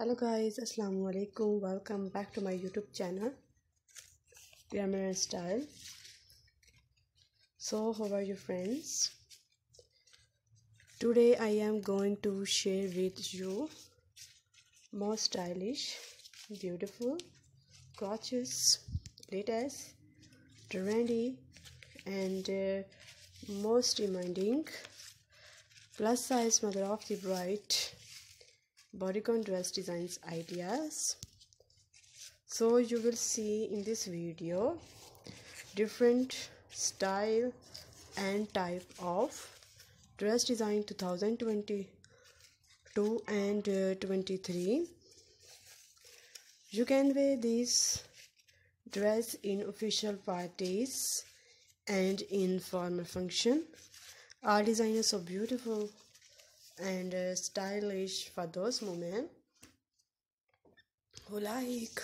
hello guys assalamu alaikum. Welcome back to my youtube channel Glamour and style. So how are you friends? Today i am going to share with you more stylish beautiful gorgeous latest trendy and uh, most demanding plus size mother of the bride bodycon dress designs ideas. So you will see in this video different style and type of dress design 2022 and uh, 23 you can wear this dress in official parties and in formal function. Our design is so beautiful and uh, stylish for those women who like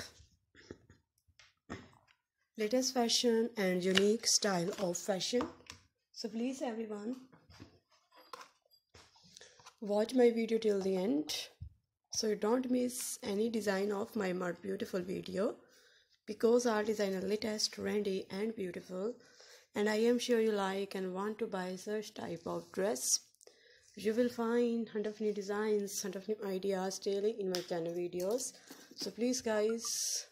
latest fashion and unique style of fashion. So please everyone watch my video till the end. So you don't miss any design of my more beautiful video because our design is latest trendy and beautiful. And i am sure you like and want to buy such type of dress you will find hundred of new designs hundred of new ideas daily in my channel videos. So please guys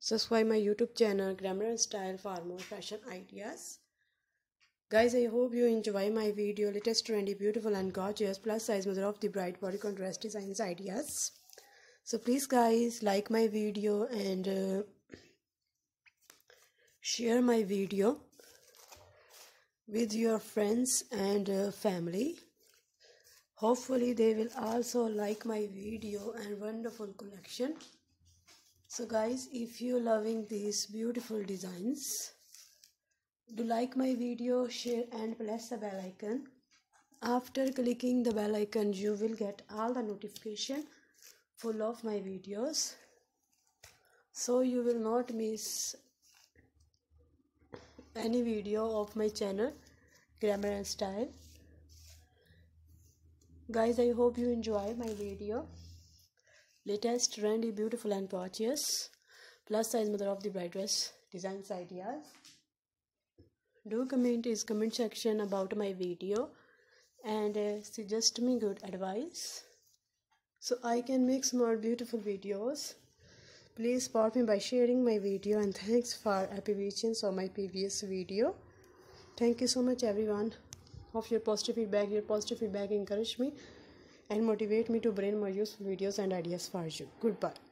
subscribe my youtube channel Glamour and style for more fashion ideas. Guys i hope you enjoy my video. Latest trendy beautiful and gorgeous plus size mother of the bride body dress designs ideas. So please guys like my video and uh, share my video with your friends and uh, family hopefully they will also like my video and wonderful collection. So guys if you loving these beautiful designs do like my video share and press the bell icon. After clicking the bell icon you will get all the notification full of my videos. So you will not miss any video of my channel Glamour and style guys i hope you enjoy my video. Latest trendy beautiful and gorgeous. Plus size mother of the bride dress designs ideas. Do comment is comment section about my video. And uh, suggest me good advice. So i can make more beautiful videos. Please support me by sharing my video and thanks for happy visions of my previous video. Thank you so much everyone of your positive feedback. Your positive feedback encourage me and motivate me to bring more useful videos and ideas for you. Goodbye.